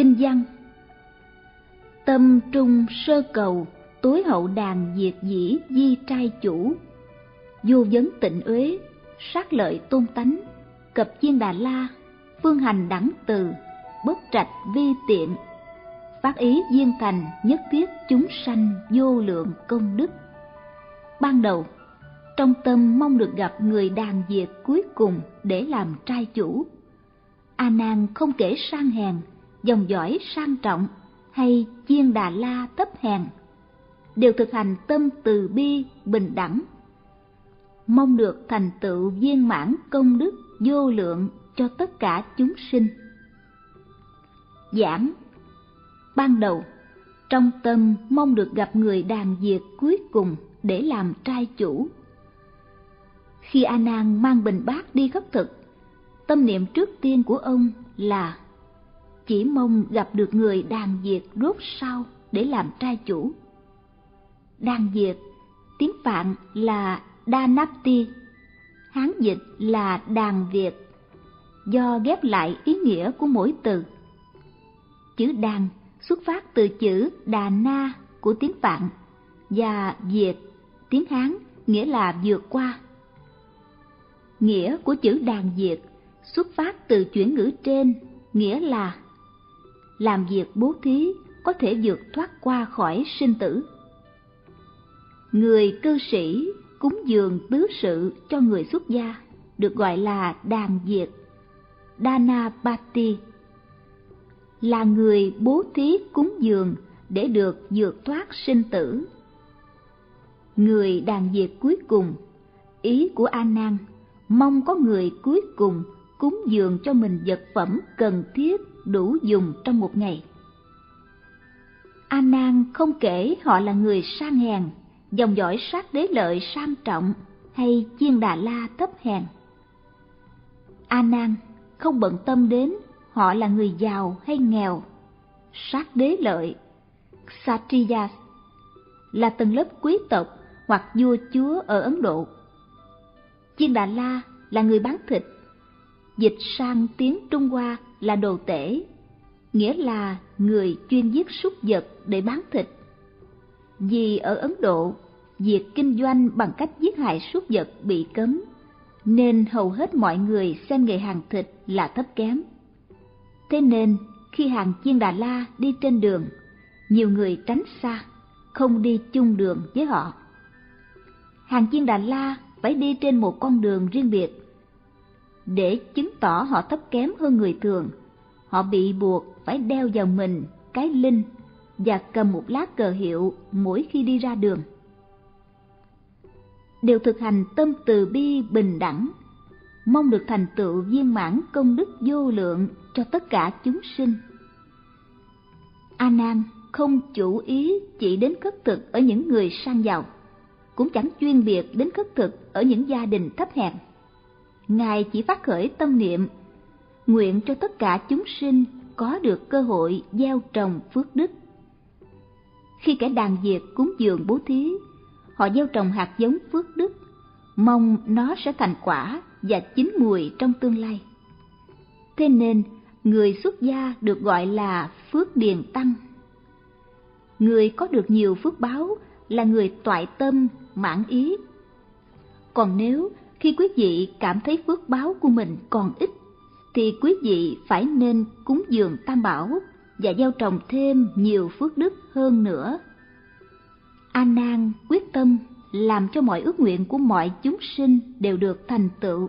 Kinh văn Tâm trung sơ cầu, tối hậu đàn diệt dĩ di trai chủ. Vô vấn tịnh uế, sát lợi tôn tánh, cập chiên đà la, phương hành đẳng từ, bất trạch vi tiện. Phát ý viên thành nhất thiết chúng sanh vô lượng công đức. Ban đầu, trong tâm mong được gặp người đàn diệt cuối cùng để làm trai chủ. A Nan không kể sang hèn, dòng dõi sang trọng hay chiên đà la thấp hèn, đều thực hành tâm từ bi bình đẳng, mong được thành tựu viên mãn công đức vô lượng cho tất cả chúng sinh. Giảng Ban đầu, trong tâm mong được gặp người đàn diệt cuối cùng để làm trai chủ. Khi A Nan mang bình bát đi khất thực, tâm niệm trước tiên của ông là chỉ mong gặp được người đàn diệt rốt sau để làm trai chủ. Đàn diệt, tiếng Phạn là Đa Napti, Hán dịch là đàn Việt, do ghép lại ý nghĩa của mỗi từ. Chữ đàn xuất phát từ chữ đà na của tiếng Phạn và Việt, tiếng Hán nghĩa là vượt qua. Nghĩa của chữ đàn Việt xuất phát từ chuyển ngữ trên, nghĩa là làm việc bố thí có thể vượt thoát qua khỏi sinh tử. Người cư sĩ cúng dường tứ sự cho người xuất gia được gọi là đàn diệt, Danapati, là người bố thí cúng dường để được vượt thoát sinh tử. Người đàn diệt cuối cùng, ý của A Nan mong có người cuối cùng cúng dường cho mình vật phẩm cần thiết đủ dùng trong một ngày. A Nan không kể họ là người sang hèn, dòng dõi sát đế lợi sang trọng hay chiên đà la thấp hèn. A Nan không bận tâm đến họ là người giàu hay nghèo. Sát đế lợi, Kshatriyas, là tầng lớp quý tộc hoặc vua chúa ở Ấn Độ. Chiên Đà La là người bán thịt, dịch sang tiếng Trung Hoa là đồ tể, nghĩa là người chuyên giết súc vật để bán thịt. Vì ở Ấn Độ, việc kinh doanh bằng cách giết hại súc vật bị cấm, nên hầu hết mọi người xem nghề hàng thịt là thấp kém. Thế nên, khi hàng chiên Đà La đi trên đường, nhiều người tránh xa, không đi chung đường với họ. Hàng chiên Đà La phải đi trên một con đường riêng biệt. Để chứng tỏ họ thấp kém hơn người thường, họ bị buộc phải đeo vào mình cái linh và cầm một lá cờ hiệu mỗi khi đi ra đường. Đều thực hành tâm từ bi bình đẳng, mong được thành tựu viên mãn công đức vô lượng cho tất cả chúng sinh. A Nan không chủ ý chỉ đến khất thực ở những người sang giàu, cũng chẳng chuyên biệt đến khất thực ở những gia đình thấp hèn. Ngài chỉ phát khởi tâm niệm nguyện cho tất cả chúng sinh có được cơ hội gieo trồng phước đức. Khi kẻ đàn diệt cúng dường bố thí, họ gieo trồng hạt giống phước đức, mong nó sẽ thành quả và chín mùi trong tương lai. Thế nên, người xuất gia được gọi là phước điền tăng. Người có được nhiều phước báo là người toại tâm, mãn ý. Còn nếu khi quý vị cảm thấy phước báo của mình còn ít, thì quý vị phải nên cúng dường tam bảo và gieo trồng thêm nhiều phước đức hơn nữa. A Nan quyết tâm làm cho mọi ước nguyện của mọi chúng sinh đều được thành tựu.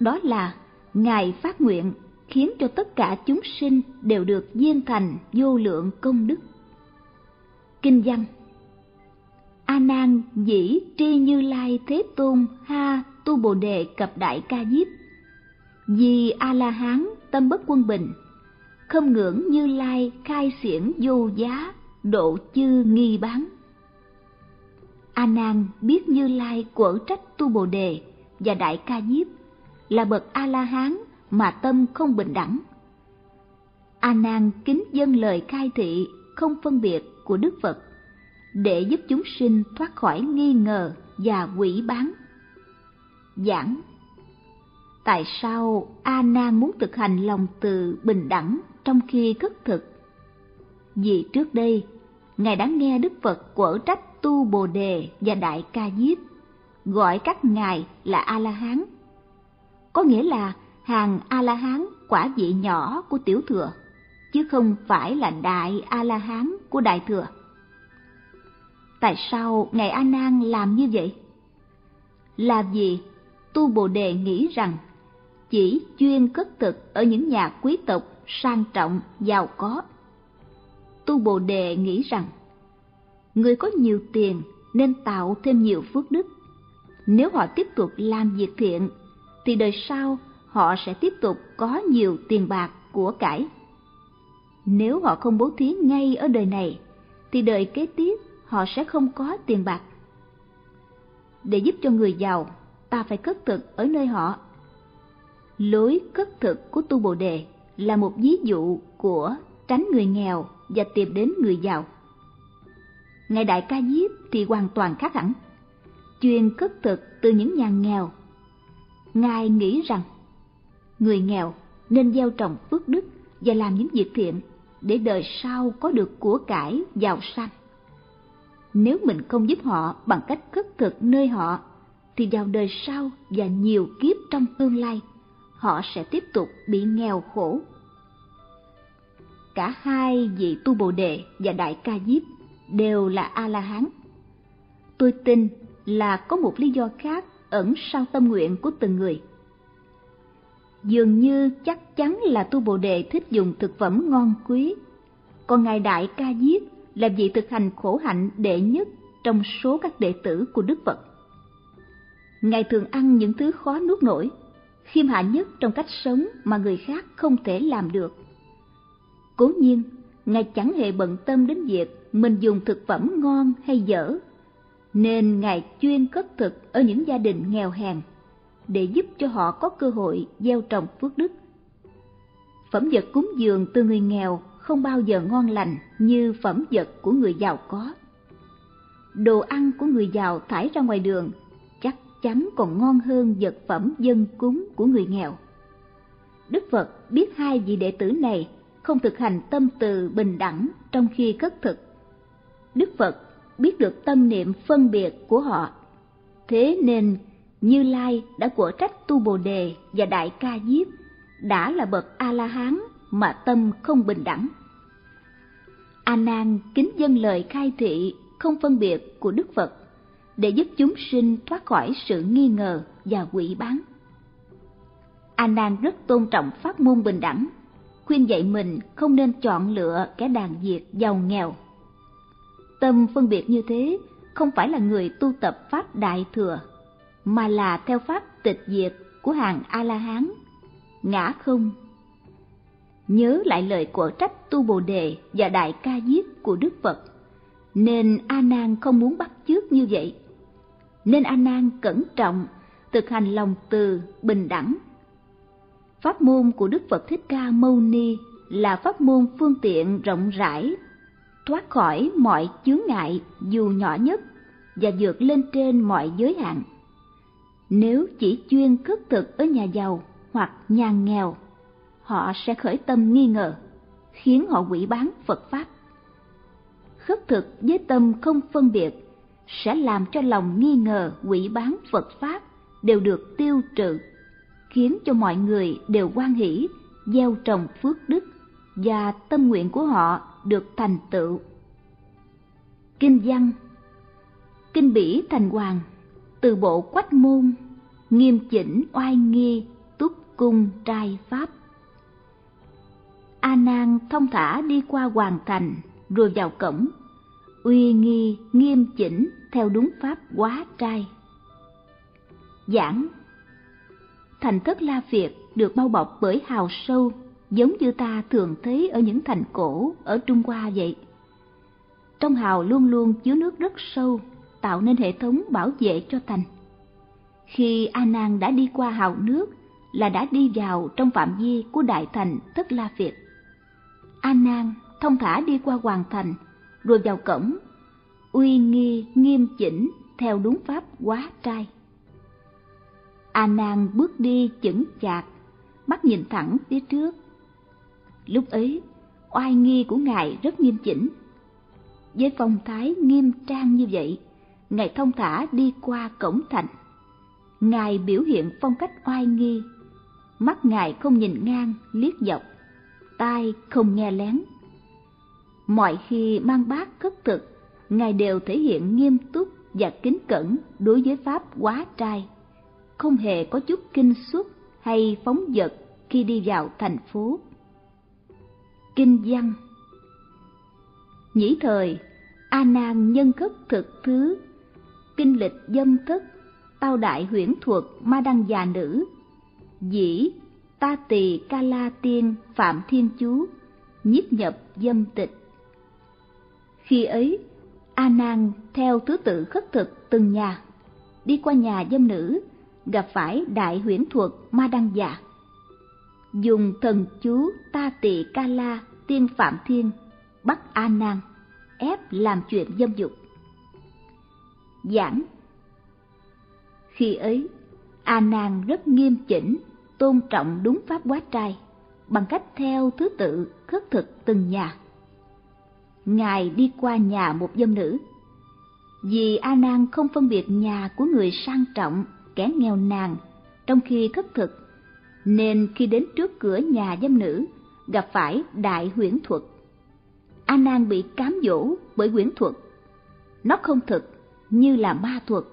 Đó là Ngài phát nguyện khiến cho tất cả chúng sinh đều được viên thành vô lượng công đức. Kinh văn A Nan dĩ tri Như Lai Thế Tôn ha tu Bồ đề cập đại ca diếp. Vì A La Hán tâm bất quân bình, không ngưỡng Như Lai khai xiển vô giá, độ chư nghi bán. A Nan biết Như Lai quở trách tu Bồ đề và đại ca diếp là bậc A La Hán mà tâm không bình đẳng. A Nan kính dân lời khai thị không phân biệt của Đức Phật để giúp chúng sinh thoát khỏi nghi ngờ và quỷ bán. Giảng Tại sao A Nan muốn thực hành lòng từ bình đẳng trong khi cất thực. Vì trước đây, Ngài đã nghe Đức Phật quở trách Tu Bồ Đề và Đại Ca Diếp, gọi các ngài là A-la-hán. Có nghĩa là hàng A-la-hán quả vị nhỏ của tiểu thừa, chứ không phải là đại A-la-hán của đại thừa. Tại sao Ngài A Nan làm như vậy? Là vì Tu Bồ Đề nghĩ rằng chỉ chuyên cất thực ở những nhà quý tộc sang trọng, giàu có. Tu Bồ Đề nghĩ rằng người có nhiều tiền nên tạo thêm nhiều phước đức. Nếu họ tiếp tục làm việc thiện, thì đời sau họ sẽ tiếp tục có nhiều tiền bạc của cải. Nếu họ không bố thí ngay ở đời này, thì đời kế tiếp họ sẽ không có tiền bạc. Để giúp cho người giàu, ta phải cất thực ở nơi họ. Lối cất thực của Tu Bồ Đề là một ví dụ của tránh người nghèo và tìm đến người giàu. Ngài Đại Ca Diếp thì hoàn toàn khác hẳn. Chuyên cất thực từ những nhà nghèo. Ngài nghĩ rằng người nghèo nên gieo trồng phước đức và làm những việc thiện để đời sau có được của cải giàu sang. Nếu mình không giúp họ bằng cách cất thực nơi họ, thì vào đời sau và nhiều kiếp trong tương lai, họ sẽ tiếp tục bị nghèo khổ. Cả hai vị tu bồ đề và đại ca diếp đều là A-la-hán. Tôi tin là có một lý do khác ẩn sau tâm nguyện của từng người. Dường như chắc chắn là tu bồ đề thích dùng thực phẩm ngon quý, còn ngài đại ca diếp là vị thực hành khổ hạnh đệ nhất trong số các đệ tử của Đức Phật. Ngài thường ăn những thứ khó nuốt nổi, khiêm hạ nhất trong cách sống mà người khác không thể làm được. Cố nhiên, Ngài chẳng hề bận tâm đến việc mình dùng thực phẩm ngon hay dở, nên Ngài chuyên cất thực ở những gia đình nghèo hèn để giúp cho họ có cơ hội gieo trồng phước đức. Phẩm vật cúng dường từ người nghèo không bao giờ ngon lành như phẩm vật của người giàu có. Đồ ăn của người giàu thải ra ngoài đường chắn còn ngon hơn vật phẩm dân cúng của người nghèo. Đức Phật biết hai vị đệ tử này không thực hành tâm từ bình đẳng trong khi cất thực. Đức Phật biết được tâm niệm phân biệt của họ. Thế nên Như Lai đã của trách Tu Bồ Đề và Đại Ca Diếp đã là bậc A-la-hán mà tâm không bình đẳng. A Nan kính dân lời khai thị không phân biệt của Đức Phật để giúp chúng sinh thoát khỏi sự nghi ngờ và quỷ bán. A Nan rất tôn trọng pháp môn bình đẳng, khuyên dạy mình không nên chọn lựa kẻ đàn diệt giàu nghèo. Tâm phân biệt như thế không phải là người tu tập pháp đại thừa, mà là theo pháp tịch diệt của hàng A La Hán, ngã không nhớ lại lời của trách tu bồ đề và đại ca diếp của đức phật nên a nan không muốn bắt chước như vậy nên a nan cẩn trọng thực hành lòng từ bình đẳng pháp môn của đức phật thích ca mâu ni là pháp môn phương tiện rộng rãi thoát khỏi mọi chướng ngại dù nhỏ nhất và vượt lên trên mọi giới hạn nếu chỉ chuyên khất thực ở nhà giàu hoặc nhà nghèo họ sẽ khởi tâm nghi ngờ, khiến họ quỷ bán Phật Pháp. Khất thực với tâm không phân biệt sẽ làm cho lòng nghi ngờ quỷ bán Phật Pháp đều được tiêu trừ, khiến cho mọi người đều quan hỷ, gieo trồng phước đức và tâm nguyện của họ được thành tựu. Kinh văn Kinh bỉ thành hoàng, từ bộ quách môn, nghiêm chỉnh oai nghi, túc cung trai pháp. A Nan thông thả đi qua hoàng thành, rồi vào cổng, uy nghi nghiêm chỉnh theo đúng pháp quá trai. Giảng Thành thất La Việt được bao bọc bởi hào sâu, giống như ta thường thấy ở những thành cổ ở Trung Hoa vậy. Trong hào luôn luôn chứa nước rất sâu, tạo nên hệ thống bảo vệ cho thành. Khi A Nan đã đi qua hào nước là đã đi vào trong phạm vi của đại thành Thất La Việt. A Nan thông thả đi qua hoàng thành, rồi vào cổng, uy nghi nghiêm chỉnh theo đúng pháp quá trai. A Nan bước đi chững chạc, mắt nhìn thẳng phía trước. Lúc ấy, oai nghi của ngài rất nghiêm chỉnh. Với phong thái nghiêm trang như vậy, ngài thông thả đi qua cổng thành. Ngài biểu hiện phong cách oai nghi, mắt ngài không nhìn ngang, liếc dọc, tai không nghe lén. Mọi khi mang bát khất thực, ngài đều thể hiện nghiêm túc và kính cẩn đối với pháp quá trai, không hề có chút kinh suất hay phóng dật khi đi vào thành phố. Kinh văn Nhĩ thời, A Nan nhân khất thực thứ, kinh lịch dâm thất, tao đại huyễn thuật ma đăng già nữ, dĩ ta tỳ ca la tiên phạm thiên chú, nhiếp nhập dâm tịch. Khi ấy, A Nan theo thứ tự khất thực từng nhà, đi qua nhà dâm nữ, gặp phải đại huyễn thuật ma đăng già dùng thần chú ta tỳ ca la tiên phạm thiên bắt a nan ép làm chuyện dâm dục. Giảng. Khi ấy a nan rất nghiêm chỉnh tôn trọng đúng pháp quá trai bằng cách theo thứ tự khất thực từng nhà ngài đi qua nhà một dâm nữ. Vì a nan không phân biệt nhà của người sang trọng, kẻ nghèo nàn, trong khi khất thực, nên khi đến trước cửa nhà dâm nữ, gặp phải đại huyễn thuật. A nan bị cám dỗ bởi huyễn thuật. Nó không thực, như là ma thuật.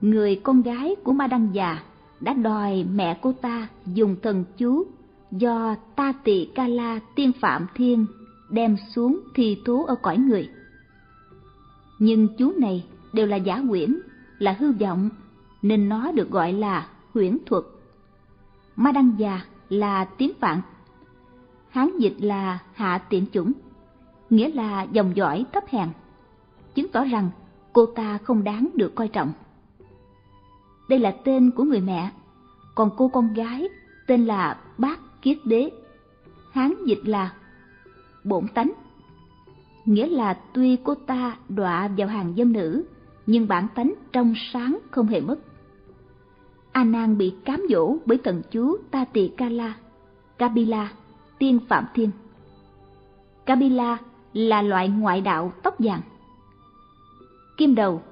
Người con gái của ma đăng già đã đòi mẹ cô ta dùng thần chú do ta tỳ ca la tiên phạm thiên đem xuống thi thú ở cõi người nhưng chú này đều là giả quyển, là hư vọng nên nó được gọi là huyễn thuật Ma Đăng Già là tiếng Phạn. Hán dịch là hạ tiện chủng, nghĩa là dòng dõi thấp hèn, chứng tỏ rằng cô ta không đáng được coi trọng. Đây là tên của người mẹ, còn cô con gái tên là Bác Kiết Đế. Hán dịch là bổn tánh, nghĩa là tuy cô ta đọa vào hàng dâm nữ, nhưng bản tánh trong sáng không hề mất. A Nan bị cám dỗ bởi thần chú Ta Tỳ Kala, Kabila, tiên Phạm Thiên. Kabila là loại ngoại đạo tóc vàng. Kim đầu,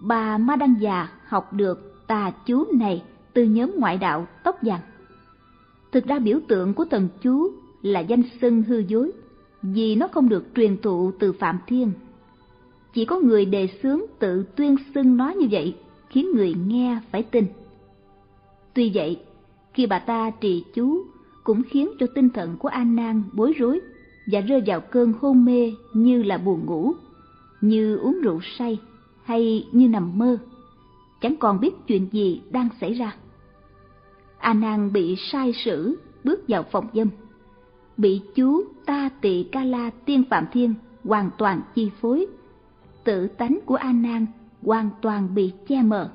bà Ma Đăng Già học được tà chú này từ nhóm ngoại đạo tóc vàng. Thực ra biểu tượng của thần chú là danh xưng hư dối, vì nó không được truyền thụ từ Phạm Thiên. Chỉ có người đề xướng tự tuyên xưng nó như vậy khiến người nghe phải tin. Tuy vậy, khi bà ta trì chú cũng khiến cho tinh thần của An Nan bối rối và rơi vào cơn hôn mê như là buồn ngủ, như uống rượu say hay như nằm mơ, chẳng còn biết chuyện gì đang xảy ra. An Nan bị sai sử bước vào phòng dâm, bị chú Ta Tỳ Ca La Tiên Phạm Thiên hoàn toàn chi phối, tự tánh của a Nan hoàn toàn bị che mờ.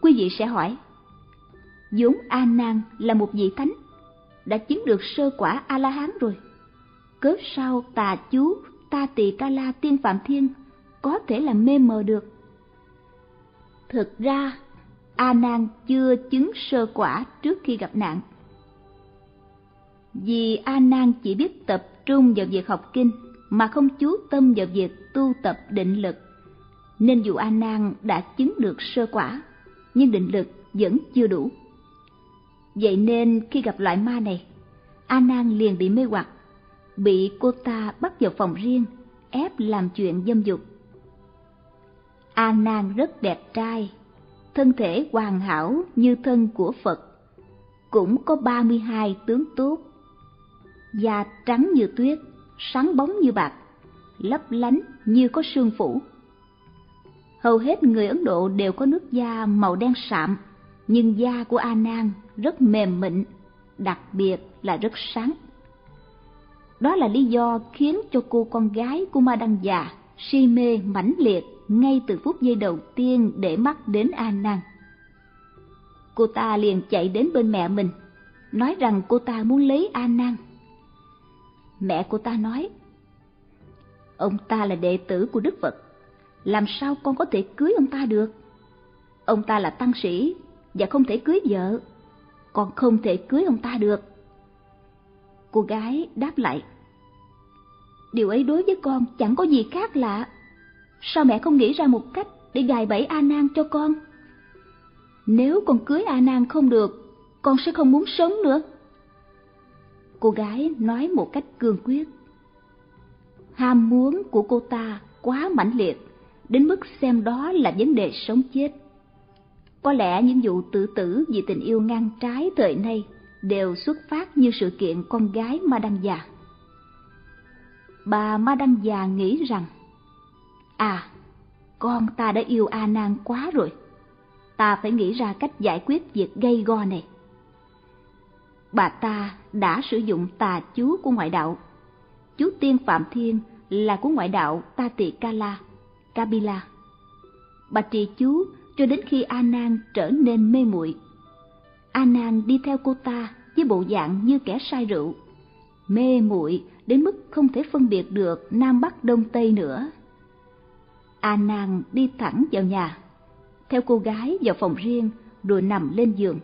Quý vị sẽ hỏi, vốn A Nan là một vị thánh, đã chứng được sơ quả A La Hán rồi. Cớ sao tà chú Ta Tỳ Ca La Tiên Phạm Thiên có thể là mê mờ được? Thực ra, A Nan chưa chứng sơ quả trước khi gặp nạn. Vì A Nan chỉ biết tập trung vào việc học kinh mà không chú tâm vào việc tu tập định lực, nên dù A Nan đã chứng được sơ quả, nhưng định lực vẫn chưa đủ. Vậy nên khi gặp loại ma này, A Nan liền bị mê hoặc, bị cô ta bắt vào phòng riêng, ép làm chuyện dâm dục. A Nan rất đẹp trai, thân thể hoàn hảo như thân của Phật, cũng có 32 tướng tốt. Da trắng như tuyết, sáng bóng như bạc, lấp lánh như có sương phủ. Hầu hết người Ấn Độ đều có nước da màu đen sạm, nhưng da của A Nan rất mềm mịn, đặc biệt là rất sáng. Đó là lý do khiến cho cô con gái của Ma Đăng già si mê mãnh liệt ngay từ phút giây đầu tiên để mắt đến A Nan. Cô ta liền chạy đến bên mẹ mình, nói rằng cô ta muốn lấy A Nan. Mẹ của ta nói, ông ta là đệ tử của Đức Phật, làm sao con có thể cưới ông ta được? Ông ta là tăng sĩ và không thể cưới vợ, con không thể cưới ông ta được. Cô gái đáp lại. Điều ấy đối với con chẳng có gì khác lạ. Sao mẹ không nghĩ ra một cách để gài bẫy A Nan cho con? Nếu con cưới A Nan không được, con sẽ không muốn sống nữa. Cô gái nói một cách cương quyết. Ham muốn của cô ta quá mãnh liệt, đến mức xem đó là vấn đề sống chết. Có lẽ những vụ tự tử vì tình yêu ngang trái thời nay đều xuất phát như sự kiện con gái Ma Đăng Già. Bà Ma Đăng Già nghĩ rằng, à, con ta đã yêu A Nan quá rồi, ta phải nghĩ ra cách giải quyết việc gây go này. Bà ta đã sử dụng tà chú của ngoại đạo. Chú tiên Phạm Thiên là của ngoại đạo Ta Tỳ Kala, Kabila. Bà trì chú cho đến khi A Nan trở nên mê muội. A Nan đi theo cô ta với bộ dạng như kẻ say rượu, mê muội đến mức không thể phân biệt được nam bắc đông tây nữa. A Nan đi thẳng vào nhà, theo cô gái vào phòng riêng rồi nằm lên giường.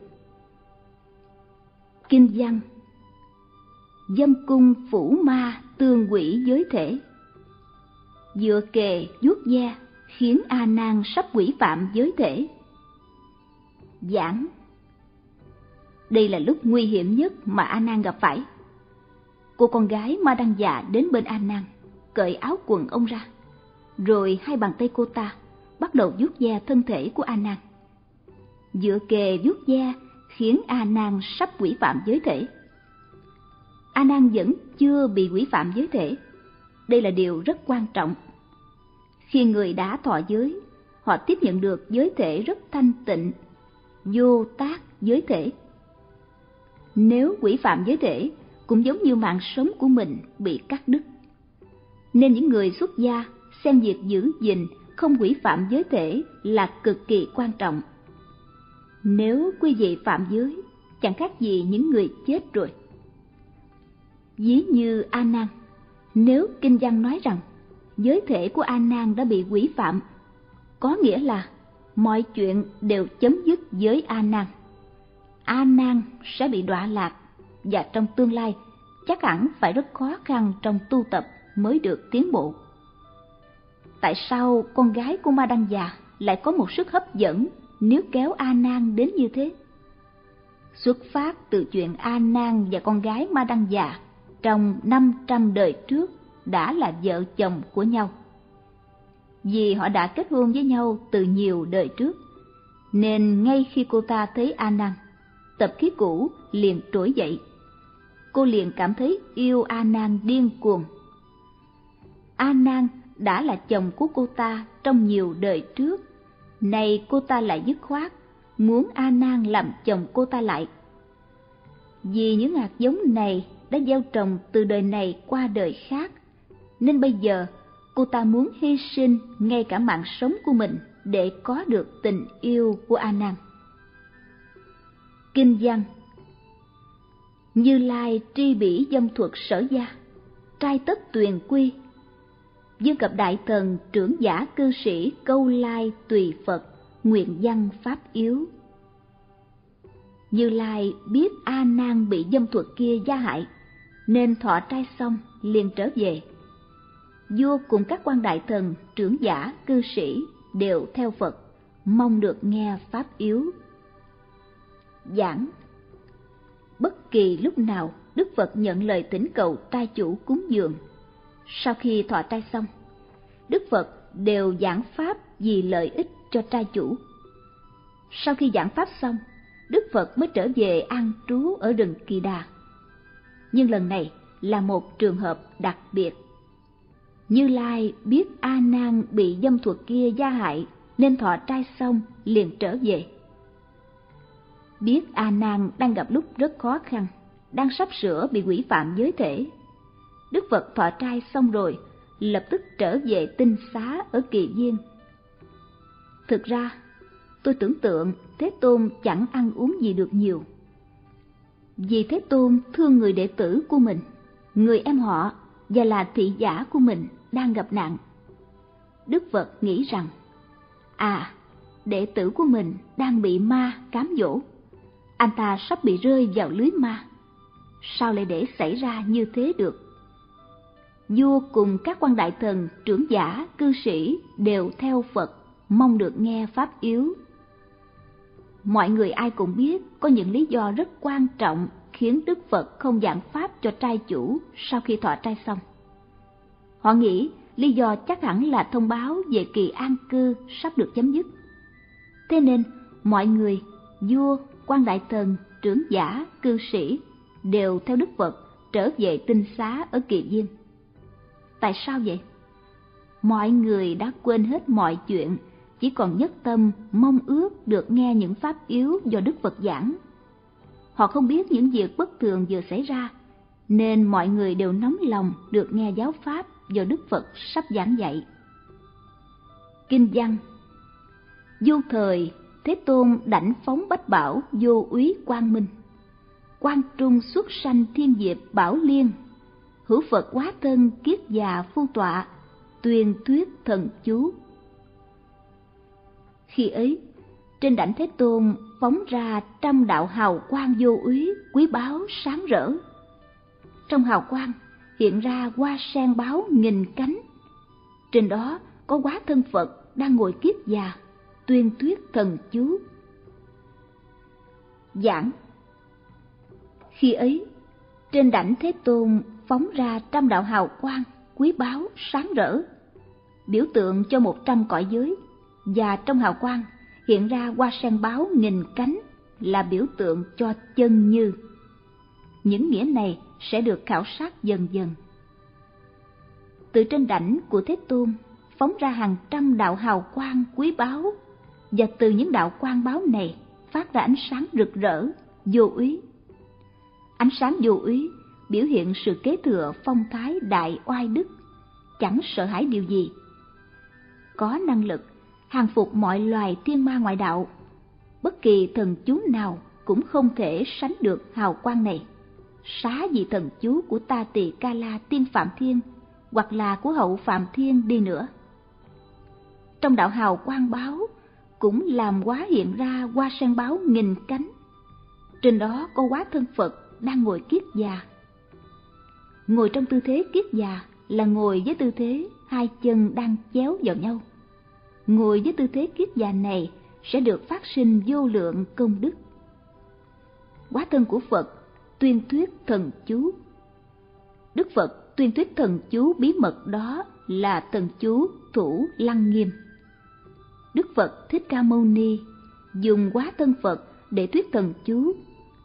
Kinh văn Dâm cung phủ ma tương quỷ giới thể Dựa kề vuốt da khiến A Nan sắp quỷ phạm giới thể. Giảng Đây là lúc nguy hiểm nhất mà A Nan gặp phải. Cô con gái Ma Đăng già đến bên A Nan, cởi áo quần ông ra, rồi hai bàn tay cô ta bắt đầu vuốt da thân thể của A Nan. Dựa kề vuốt da khiến A Nan sắp quỷ phạm giới thể. A Nan vẫn chưa bị quỷ phạm giới thể. Đây là điều rất quan trọng khi người đã thọ giới, họ tiếp nhận được giới thể rất thanh tịnh, vô tác giới thể. Nếu quỷ phạm giới thể, cũng giống như mạng sống của mình bị cắt đứt. Nên những người xuất gia xem việc giữ gìn không quỷ phạm giới thể là cực kỳ quan trọng. Nếu quý vị phạm giới, chẳng khác gì những người chết rồi. Ví như A Nan, nếu kinh văn nói rằng giới thể của A Nan đã bị quỷ phạm, có nghĩa là mọi chuyện đều chấm dứt với A Nan. A Nan sẽ bị đọa lạc và trong tương lai chắc hẳn phải rất khó khăn trong tu tập mới được tiến bộ. Tại sao con gái của Ma Đăng già lại có một sức hấp dẫn nếu kéo A Nan đến như thế? Xuất phát từ chuyện A Nan và con gái Ma Đăng già trong 500 đời trước đã là vợ chồng của nhau. Vì họ đã kết hôn với nhau từ nhiều đời trước, nên ngay khi cô ta thấy A Nan, tập khí cũ liền trỗi dậy. Cô liền cảm thấy yêu A Nan điên cuồng. A Nan đã là chồng của cô ta trong nhiều đời trước, nay cô ta lại dứt khoát muốn A Nan làm chồng cô ta lại. Vì những hạt giống này đã gieo trồng từ đời này qua đời khác, nên bây giờ cô ta muốn hy sinh ngay cả mạng sống của mình để có được tình yêu của A Nan. Kinh văn Như Lai tri bỉ dâm thuật sở gia, trai tất tuyền quy. Dương cập đại thần trưởng giả cư sĩ câu lai tùy Phật, nguyện văn pháp yếu. Như Lai biết A Nan bị dâm thuật kia gia hại, nên thọ trai xong liền trở về vua cùng các quan đại thần, trưởng giả, cư sĩ đều theo Phật, mong được nghe pháp yếu. Giảng Bất kỳ lúc nào Đức Phật nhận lời thỉnh cầu trai chủ cúng dường. Sau khi thọ trai xong, Đức Phật đều giảng pháp vì lợi ích cho trai chủ. Sau khi giảng pháp xong, Đức Phật mới trở về an trú ở rừng Kỳ Đà. Nhưng lần này là một trường hợp đặc biệt như Lai biết A Nan bị dâm thuật kia gia hại nên thọ trai xong liền trở về. Biết A Nan đang gặp lúc rất khó khăn, đang sắp sửa bị quỷ phạm giới thể. Đức Phật thọ trai xong rồi, lập tức trở về tinh xá ở kỳ viên. Thực ra, tôi tưởng tượng Thế Tôn chẳng ăn uống gì được nhiều. Vì Thế Tôn thương người đệ tử của mình, người em họ và là thị giả của mình đang gặp nạn. Đức Phật nghĩ rằng, à, đệ tử của mình đang bị ma cám dỗ, anh ta sắp bị rơi vào lưới ma. sao lại để xảy ra như thế được? Vua cùng các quan đại thần, trưởng giả, cư sĩ đều theo Phật, mong được nghe Pháp yếu. Mọi người ai cũng biết có những lý do rất quan trọng khiến Đức Phật không giảng Pháp cho trai chủ sau khi thọ trai xong. Họ nghĩ lý do chắc hẳn là thông báo về kỳ an cư sắp được chấm dứt. Thế nên, mọi người, vua, quan đại thần, trưởng giả, cư sĩ đều theo Đức Phật trở về tinh xá ở Kỳ Viên. Tại sao vậy? Mọi người đã quên hết mọi chuyện, chỉ còn nhất tâm mong ước được nghe những pháp yếu do Đức Phật giảng. Họ không biết những việc bất thường vừa xảy ra, nên mọi người đều nóng lòng được nghe giáo pháp do Đức Phật sắp giảng dạy. Kinh văn Du thời Thế Tôn đảnh phóng bách bảo vô úy quang minh Quang trung xuất sanh thiên diệp bảo liên Hữu Phật quá thân kiết già phu tọa tuyên thuyết thần chú Khi ấy, trên đảnh Thế Tôn phóng ra trăm đạo hào quang vô úy quý báu sáng rỡ trong hào quang hiện ra hoa sen báo nghìn cánh. Trên đó có quá thân Phật đang ngồi kiết già, tuyên thuyết thần chú. Giảng Khi ấy, trên đảnh Thế Tôn phóng ra trăm đạo hào quang, quý báu, sáng rỡ, biểu tượng cho một trăm cõi giới, và trong hào quang hiện ra hoa sen báo nghìn cánh là biểu tượng cho chân như. Những nghĩa này sẽ được khảo sát dần dần. Từ trên đảnh của Thế Tôn phóng ra hàng trăm đạo hào quang quý báu và từ những đạo quang báo này phát ra ánh sáng rực rỡ, vô úy. Ánh sáng vô úy biểu hiện sự kế thừa phong thái đại oai đức, chẳng sợ hãi điều gì. Có năng lực hàng phục mọi loài thiên ma ngoại đạo, bất kỳ thần chú nào cũng không thể sánh được hào quang này. Xá dị thần chú của ta tỳ ca la tiên phạm thiên hoặc là của hậu phạm thiên đi nữa. Trong đạo hào quang báo cũng làm quá hiện ra qua sen báo nghìn cánh. Trên đó có quá thân phật đang ngồi kiết già ngồi trong tư thế kiết già là ngồi với tư thế hai chân đang chéo vào nhau ngồi với tư thế kiết già này sẽ được phát sinh vô lượng công đức quá thân của phật tuyên thuyết thần chú. Đức Phật tuyên thuyết thần chú bí mật đó là thần chú thủ lăng nghiêm. Đức Phật Thích Ca Mâu Ni dùng quá thân Phật để thuyết thần chú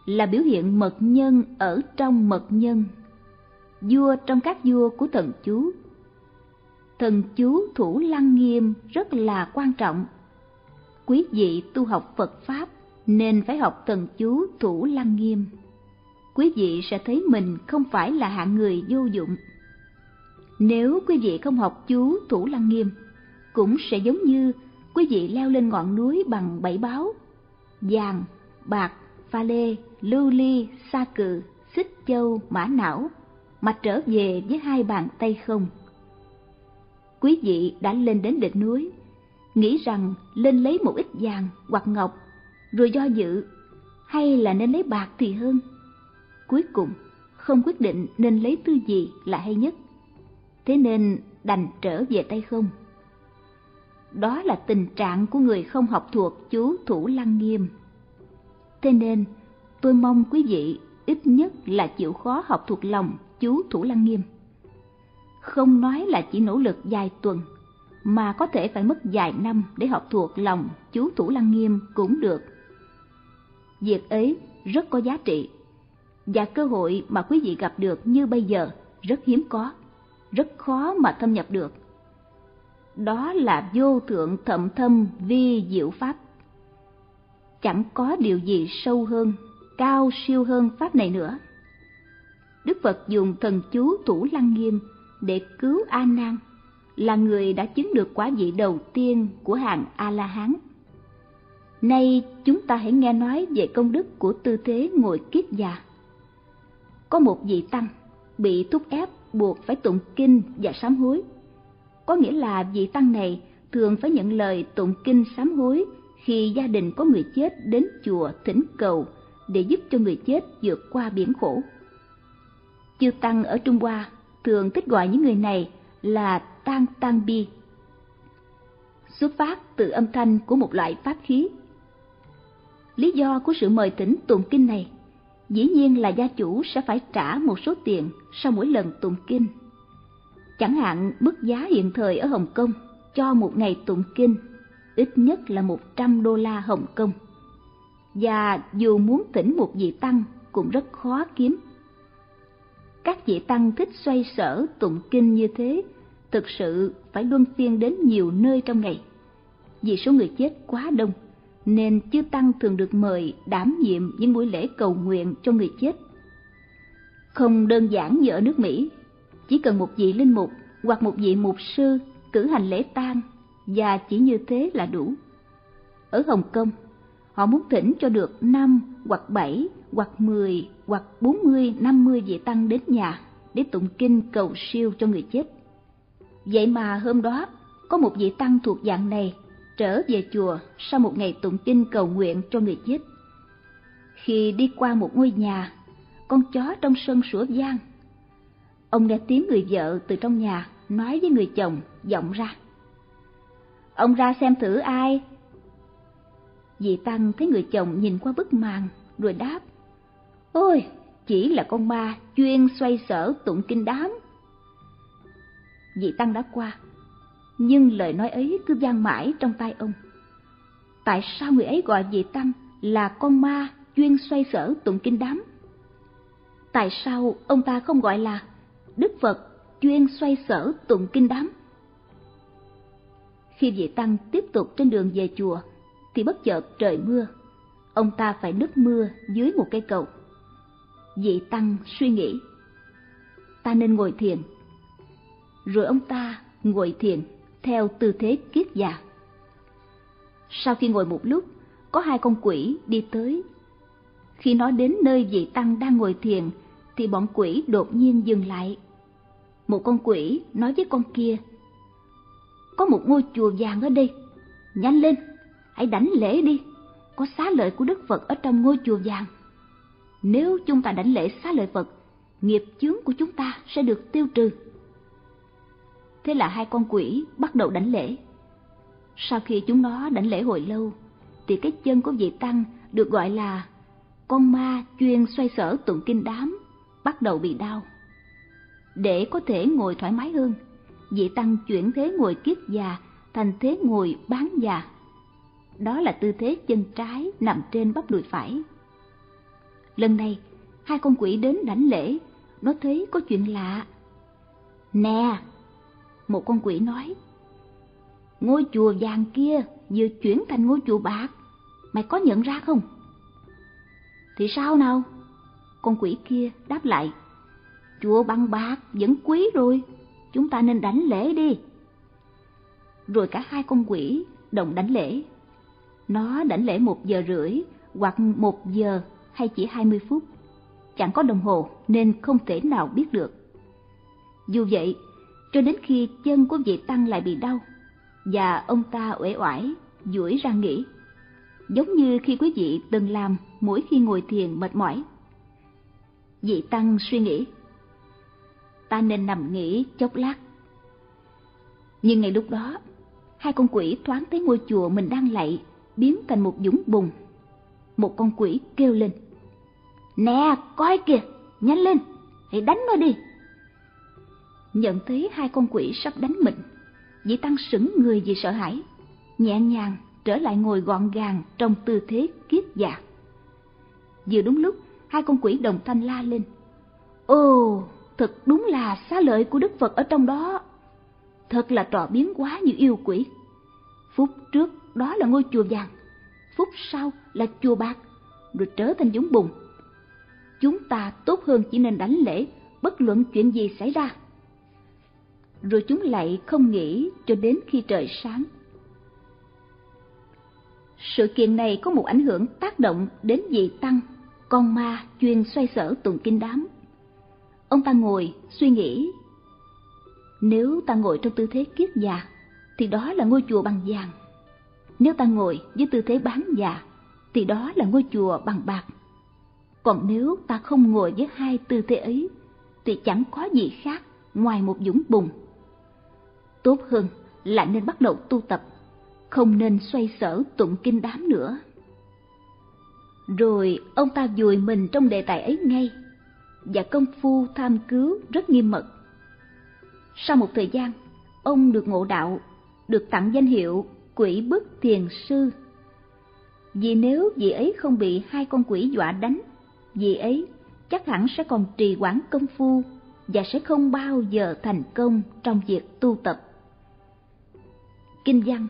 là biểu hiện mật nhân ở trong mật nhân, vua trong các vua của thần chú. Thần chú thủ lăng nghiêm rất là quan trọng. Quý vị tu học Phật Pháp nên phải học thần chú thủ lăng nghiêm quý vị sẽ thấy mình không phải là hạng người vô dụng. Nếu quý vị không học chú Thủ Lăng Nghiêm, cũng sẽ giống như quý vị leo lên ngọn núi bằng bảy báo, vàng, bạc, pha lê, lưu ly, sa cừ, xích châu, mã não, mà trở về với hai bàn tay không. Quý vị đã lên đến đỉnh núi, nghĩ rằng lên lấy một ít vàng hoặc ngọc, rồi do dự, hay là nên lấy bạc thì hơn. Cuối cùng không quyết định nên lấy thứ gì là hay nhất. Thế nên đành trở về tay không. Đó là tình trạng của người không học thuộc chú thủ lăng nghiêm. Thế nên tôi mong quý vị ít nhất là chịu khó học thuộc lòng chú thủ lăng nghiêm không nói là chỉ nỗ lực dài tuần mà có thể phải mất vài năm để học thuộc lòng chú thủ lăng nghiêm cũng được việc ấy rất có giá trị và cơ hội mà quý vị gặp được như bây giờ rất hiếm có, rất khó mà thâm nhập được. Đó là vô thượng thậm thâm vi diệu pháp. Chẳng có điều gì sâu hơn, cao siêu hơn pháp này nữa. Đức Phật dùng thần chú thủ lăng nghiêm để cứu A Nan, là người đã chứng được quả vị đầu tiên của hàng A La Hán. Nay chúng ta hãy nghe nói về công đức của tư thế ngồi kiết già có một vị tăng bị thúc ép buộc phải tụng kinh và sám hối. Có nghĩa là vị tăng này thường phải nhận lời tụng kinh sám hối khi gia đình có người chết đến chùa thỉnh cầu để giúp cho người chết vượt qua biển khổ. Chư Tăng ở Trung Hoa thường thích gọi những người này là Tang Tang Bi. Xuất phát từ âm thanh của một loại pháp khí. Lý do của sự mời thỉnh tụng kinh này dĩ nhiên là gia chủ sẽ phải trả một số tiền sau mỗi lần tụng kinh. Chẳng hạn, mức giá hiện thời ở Hồng Kông cho một ngày tụng kinh ít nhất là 100 đô la Hồng Kông. Và dù muốn thỉnh một vị tăng cũng rất khó kiếm. Các vị tăng thích xoay sở tụng kinh như thế, thực sự phải luân phiên đến nhiều nơi trong ngày. Vì số người chết quá đông, nên chư tăng thường được mời đảm nhiệm những buổi lễ cầu nguyện cho người chết. Không đơn giản như ở nước Mỹ, chỉ cần một vị linh mục hoặc một vị mục sư cử hành lễ tang và chỉ như thế là đủ. Ở Hồng Kông, họ muốn thỉnh cho được năm hoặc bảy hoặc mười hoặc bốn mươi năm mươi vị tăng đến nhà để tụng kinh cầu siêu cho người chết. Vậy mà hôm đó có một vị tăng thuộc dạng này trở về chùa sau một ngày tụng kinh cầu nguyện cho người chết. Khi đi qua một ngôi nhà, con chó trong sân sủa vang. Ông nghe tiếng người vợ từ trong nhà nói với người chồng vọng ra. Ông ra xem thử ai. Dì Tăng thấy người chồng nhìn qua bức màn rồi đáp. Ôi, chỉ là con ma chuyên xoay sở tụng kinh đám. Dì Tăng đã qua, nhưng lời nói ấy cứ vang mãi trong tai ông. Tại sao người ấy gọi dì Tăng là con ma chuyên xoay sở tụng kinh đám? Tại sao ông ta không gọi là Đức Phật chuyên xoay sở tụng kinh đám? Khi dì Tăng tiếp tục trên đường về chùa, thì bất chợt trời mưa. Ông ta phải nứt mưa dưới một cây cầu. Vị Tăng suy nghĩ, ta nên ngồi thiền. Rồi ông ta ngồi thiền theo tư thế kiết già. Sau khi ngồi một lúc, có hai con quỷ đi tới. Khi nó đến nơi vị Tăng đang ngồi thiền, thì bọn quỷ đột nhiên dừng lại. Một con quỷ nói với con kia có một ngôi chùa vàng ở đây. Nhanh lên, hãy đánh lễ đi, có xá lợi của Đức Phật ở trong ngôi chùa vàng. Nếu chúng ta đánh lễ xá lợi Phật, nghiệp chướng của chúng ta sẽ được tiêu trừ. Thế là hai con quỷ bắt đầu đánh lễ. Sau khi chúng nó đánh lễ hồi lâu, thì cái chân của vị Tăng được gọi là con ma chuyên xoay sở tụng kinh đám, bắt đầu bị đau. Để có thể ngồi thoải mái hơn, vị tăng chuyển thế ngồi kiết già thành thế ngồi bán già. Đó là tư thế chân trái nằm trên bắp đùi phải. Lần này, hai con quỷ đến đảnh lễ, nó thấy có chuyện lạ. Nè, một con quỷ nói, ngôi chùa vàng kia vừa chuyển thành ngôi chùa bạc, mày có nhận ra không? Thì sao nào? Con quỷ kia đáp lại, chùa bằng bạc vẫn quý rồi chúng ta nên đánh lễ đi. Rồi cả hai con quỷ đồng đánh lễ. Nó đánh lễ một giờ rưỡi hoặc một giờ hay chỉ hai mươi phút. Chẳng có đồng hồ nên không thể nào biết được. Dù vậy, cho đến khi chân của vị Tăng lại bị đau, và ông ta uể oải, duỗi ra nghỉ, giống như khi quý vị từng làm mỗi khi ngồi thiền mệt mỏi. Vị Tăng suy nghĩ, ta nên nằm nghỉ chốc lát. Nhưng ngay lúc đó, hai con quỷ thoáng thấy ngôi chùa mình đang lạy biến thành một dũng bùn. Một con quỷ kêu lên. Nè, coi kìa, nhanh lên, hãy đánh nó đi. Nhận thấy hai con quỷ sắp đánh mình, dĩ tăng sững người vì sợ hãi, nhẹ nhàng trở lại ngồi gọn gàng trong tư thế kiết dạ. Vừa đúng lúc, hai con quỷ đồng thanh la lên. Ồ, thật đúng là xá lợi của Đức Phật ở trong đó. Thật là trò biến quá như yêu quỷ. Phút trước đó là ngôi chùa vàng, phút sau là chùa bạc, rồi trở thành giống bùn. Chúng ta tốt hơn chỉ nên đánh lễ, bất luận chuyện gì xảy ra. Rồi chúng lại không nghĩ cho đến khi trời sáng. Sự kiện này có một ảnh hưởng tác động đến vị tăng, con ma chuyên xoay sở tùng kinh đám Ông ta ngồi, suy nghĩ. Nếu ta ngồi trong tư thế kiết già, thì đó là ngôi chùa bằng vàng. Nếu ta ngồi với tư thế bán già, thì đó là ngôi chùa bằng bạc. Còn nếu ta không ngồi với hai tư thế ấy, thì chẳng có gì khác ngoài một dũng bùn. Tốt hơn là nên bắt đầu tu tập, không nên xoay sở tụng kinh đám nữa. Rồi ông ta vùi mình trong đề tài ấy ngay, và công phu tham cứu rất nghiêm mật. Sau một thời gian, ông được ngộ đạo, được tặng danh hiệu quỷ bức thiền sư. Vì nếu vị ấy không bị hai con quỷ dọa đánh, vị ấy chắc hẳn sẽ còn trì quản công phu và sẽ không bao giờ thành công trong việc tu tập. Kinh văn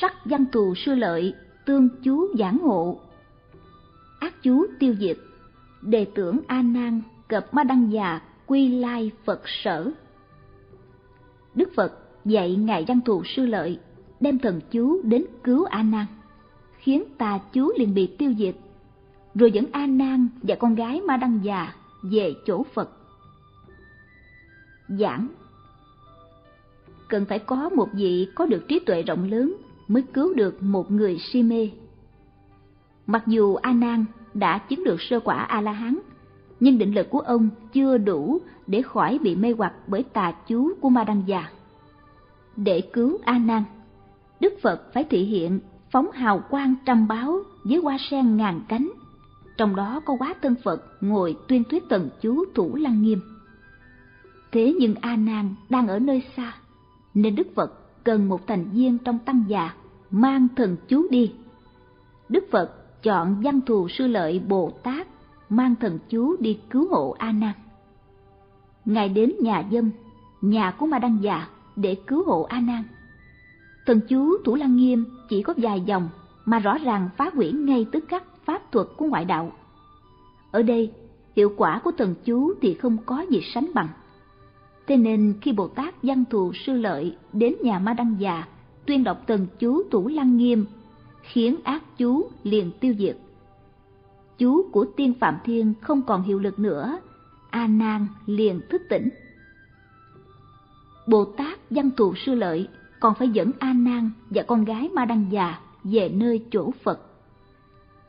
Sắc văn thù sư lợi, tương chú giảng hộ. Ác chú tiêu diệt, đề tưởng A Nan cập Ma Đăng già quy lai Phật sở. Đức Phật dạy ngài văn thù sư lợi đem thần chú đến cứu A Nan, khiến tà chú liền bị tiêu diệt, rồi dẫn A Nan và con gái Ma Đăng già về chỗ Phật. Giảng Cần phải có một vị có được trí tuệ rộng lớn mới cứu được một người si mê. Mặc dù A Nan đã chứng được sơ quả A La Hán, nhưng định lực của ông chưa đủ để khỏi bị mê hoặc bởi tà chú của Ma Đăng già. Để cứu A Nan, Đức Phật phải thể hiện phóng hào quang trăm báo với hoa sen ngàn cánh trong đó có quá thân Phật ngồi tuyên thuyết tần chú thủ lăng nghiêm. Thế nhưng A Nan đang ở nơi xa, nên Đức Phật cần một thành viên trong tăng già mang thần chú đi. Đức Phật chọn văn thù sư lợi Bồ Tát mang thần chú đi cứu hộ A Nan. Ngài đến nhà dân, nhà của Ma Đăng già để cứu hộ A Nan. Thần chú Thủ Lăng Nghiêm chỉ có vài dòng mà rõ ràng phá hủy ngay tức khắc pháp thuật của ngoại đạo. Ở đây, hiệu quả của thần chú thì không có gì sánh bằng. Thế nên khi Bồ Tát văn thù sư lợi đến nhà Ma Đăng già tuyên đọc thần chú Tủ Lăng Nghiêm, khiến ác chú liền tiêu diệt. Chú của tiên Phạm Thiên không còn hiệu lực nữa, A Nan liền thức tỉnh. Bồ Tát văn thù sư lợi còn phải dẫn A Nan và con gái Ma Đăng già về nơi chỗ Phật.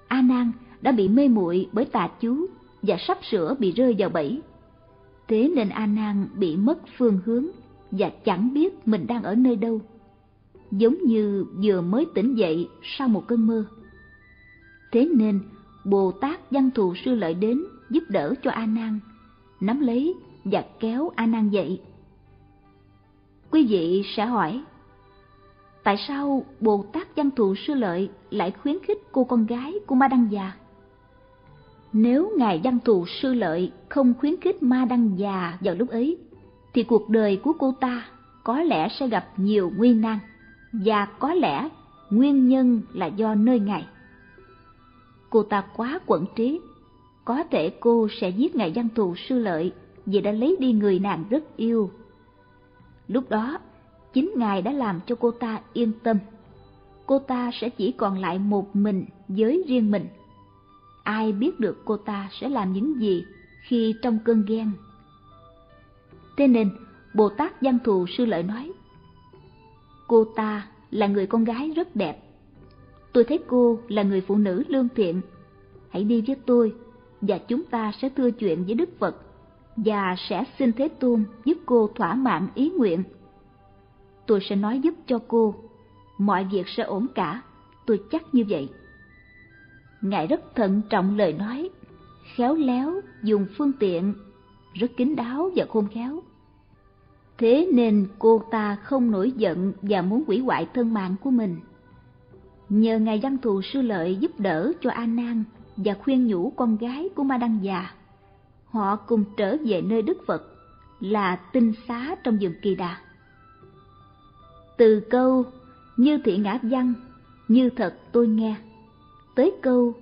A Nan đã bị mê muội bởi tà chú và sắp sửa bị rơi vào bẫy. Thế nên A Nan bị mất phương hướng và chẳng biết mình đang ở nơi đâu, giống như vừa mới tỉnh dậy sau một cơn mơ. Thế nên Bồ Tát Văn Thù Sư Lợi đến giúp đỡ cho A Nan, nắm lấy và kéo A Nan dậy. Quý vị sẽ hỏi, tại sao Bồ Tát Văn Thù Sư Lợi lại khuyến khích cô con gái của Ma Đăng Già? Nếu Ngài Văn Thù Sư Lợi không khuyến khích Ma Đăng Già vào lúc ấy, thì cuộc đời của cô ta có lẽ sẽ gặp nhiều nguy nan, và có lẽ nguyên nhân là do nơi Ngài. Cô ta quá quẩn trí, có thể cô sẽ giết Ngài Văn Thù Sư Lợi vì đã lấy đi người nàng rất yêu. Lúc đó, chính Ngài đã làm cho cô ta yên tâm. Cô ta sẽ chỉ còn lại một mình với riêng mình. Ai biết được cô ta sẽ làm những gì khi trong cơn ghen. Thế nên, Bồ Tát Văn Thù Sư Lợi nói, Cô ta là người con gái rất đẹp. Tôi thấy cô là người phụ nữ lương thiện. Hãy đi với tôi, và chúng ta sẽ thưa chuyện với Đức Phật, và sẽ xin Thế Tôn giúp cô thỏa mãn ý nguyện tôi sẽ nói giúp cho cô. Mọi việc sẽ ổn cả, tôi chắc như vậy. Ngài rất thận trọng lời nói, khéo léo, dùng phương tiện, rất kín đáo và khôn khéo. Thế nên cô ta không nổi giận và muốn hủy hoại thân mạng của mình. Nhờ Ngài Văn Thù Sư Lợi giúp đỡ cho A Nan và khuyên nhủ con gái của Ma Đăng già, họ cùng trở về nơi Đức Phật là tinh xá trong vườn kỳ đà. Từ câu, như thị ngã văn như thật tôi nghe, tới câu,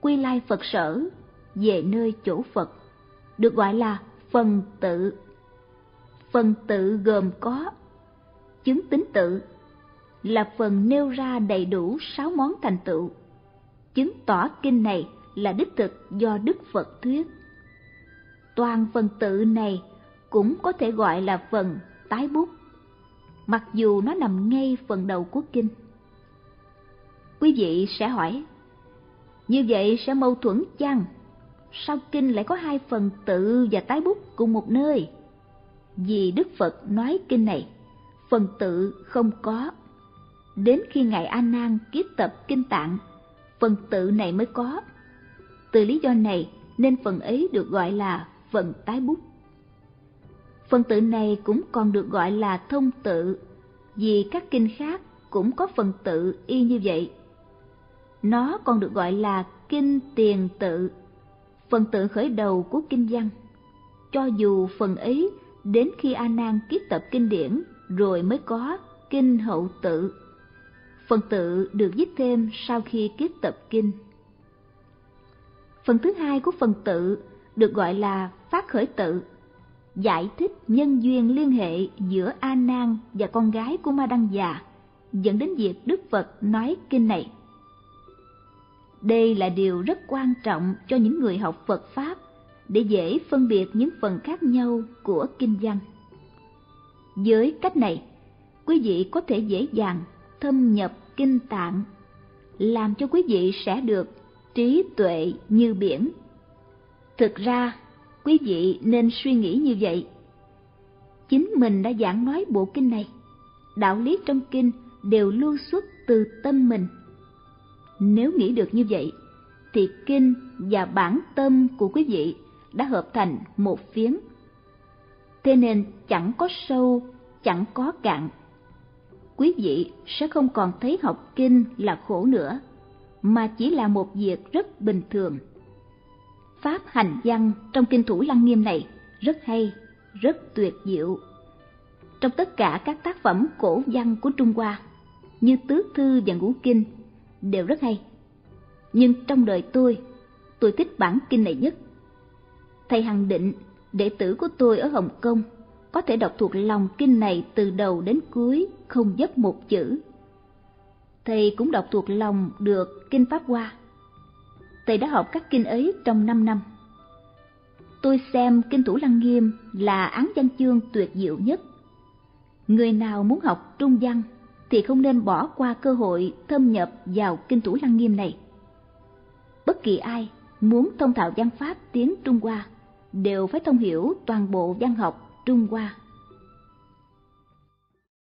quy lai phật sở, về nơi chỗ phật, được gọi là phần tự. Phần tự gồm có chứng tính tự, là phần nêu ra đầy đủ sáu món thành tựu. Chứng tỏ kinh này là đích thực do đức phật thuyết toàn phần tự này cũng có thể gọi là phần tái bút mặc dù nó nằm ngay phần đầu của kinh. Quý vị sẽ hỏi, như vậy sẽ mâu thuẫn chăng? sao kinh lại có hai phần tự và tái bút cùng một nơi? Vì Đức Phật nói kinh này, phần tự không có. Đến khi Ngài A Nan kiết tập kinh tạng, phần tự này mới có. Từ lý do này nên phần ấy được gọi là phần tái bút. Phần tự này cũng còn được gọi là thông tự, vì các kinh khác cũng có phần tự y như vậy. Nó còn được gọi là kinh tiền tự, phần tự khởi đầu của kinh văn. Cho dù phần ấy đến khi A Nan kết tập kinh điển rồi mới có kinh hậu tự. Phần tự được viết thêm sau khi kết tập kinh. Phần thứ hai của phần tự được gọi là phát khởi tự, giải thích nhân duyên liên hệ giữa A Nan và con gái của Ma Đăng già, dẫn đến việc Đức Phật nói kinh này. Đây là điều rất quan trọng cho những người học Phật Pháp để dễ phân biệt những phần khác nhau của kinh văn. Với cách này, quý vị có thể dễ dàng thâm nhập kinh tạng, làm cho quý vị sẽ được trí tuệ như biển. Thực ra, quý vị nên suy nghĩ như vậy. Chính mình đã giảng nói bộ kinh này, đạo lý trong kinh đều lưu xuất từ tâm mình. Nếu nghĩ được như vậy, thì kinh và bản tâm của quý vị đã hợp thành một phiến. Thế nên chẳng có sâu, chẳng có cạn. Quý vị sẽ không còn thấy học kinh là khổ nữa, mà chỉ là một việc rất bình thường. Pháp hành văn trong kinh Thủ Lăng Nghiêm này rất hay, rất tuyệt diệu. Trong tất cả các tác phẩm cổ văn của Trung Hoa, như Tứ Thư và Ngũ Kinh, đều rất hay. Nhưng trong đời tôi, tôi thích bản kinh này nhất thầy Hằng định, đệ tử của tôi ở Hồng Kông, có thể đọc thuộc lòng kinh này từ đầu đến cuối, không dấp một chữ. Thầy cũng đọc thuộc lòng được kinh Pháp Hoa. Thầy đã học các kinh ấy trong 5 năm. Tôi xem kinh Thủ Lăng Nghiêm là án văn chương tuyệt diệu nhất. Người nào muốn học trung văn thì không nên bỏ qua cơ hội thâm nhập vào kinh Thủ Lăng Nghiêm này. Bất kỳ ai muốn thông thạo văn pháp tiếng Trung Hoa đều phải thông hiểu toàn bộ văn học Trung Hoa.